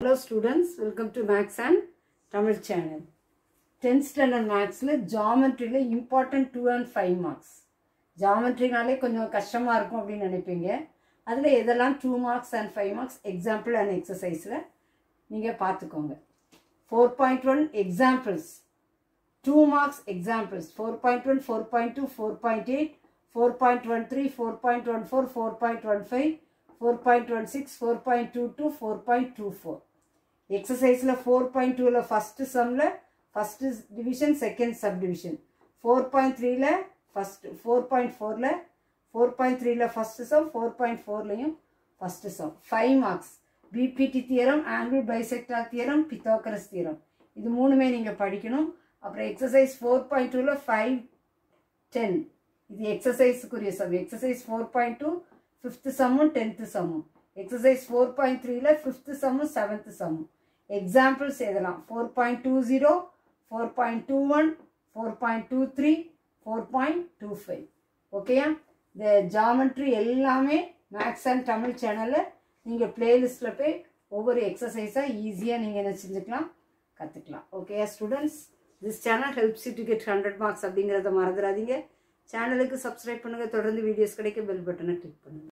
Hello students welcome to maths and Tamil channel tenth standard மேக்ஸில் ஜாமெட்ரியில் important two and five marks ஜாமெட்ரினாலே கொஞ்சம் கஷ்டமாக இருக்கும் அப்படின்னு நினைப்பீங்க அதில் எதெல்லாம் two marks and five marks example and எக்ஸசைஸில் நீங்கள் பார்த்துக்கோங்க four point one examples two marks examples four point one four point two four point eight four point one three four point one four four point one five four point one six four point two two four point two four எக்ஸசைஸில் four point டூவில் first சம்மில் first division second sub division four point த்ரீல first four point ஃபோரில் four point த்ரீல first sum four point ஃபோர்லையும் first sum five marks BPT theorem angle bisector theorem Pythagoras theorem இது மூணுமே நீங்கள் படிக்கணும். அப்புறம் எக்ஸசைஸ் ஃபோர் பாயிண்ட் டூவில் ஃபைவ் டென் இது எக்ஸசைஸுக்குரிய sum exercise four point two fifth சம்மும் tenth சம்மும் எக்ஸசைஸ் ஃபோர் பாயிண்ட் த்ரீல ஃபிஃப்த்து சம்மும் செவன்த்து சம்மும் எக்ஸாம்பிள்ஸ் எழுதலாம் four point two zero four point two one four point two three four point two five ஓகேயா இந்த geometry எல்லாமே maths and Tamil சேனலில் நீங்கள் பிளேலிஸ்ட்டில் போய் ஒவ்வொரு எக்ஸசைஸாக ஈஸியாக நீங்கள் என்ன செஞ்சுக்கலாம் கற்றுக்கலாம் ஓகேயா students this channel helps you to get hundred marks அப்படிங்கிறத மறந்துடாதீங்க சேனலுக்கு சப்ஸ்கிரைப் பண்ணுங்கள் தொடர்ந்து வீடியோஸ் கிடைக்க பெல் பட்டனை கிளிக் பண்ணுங்கள்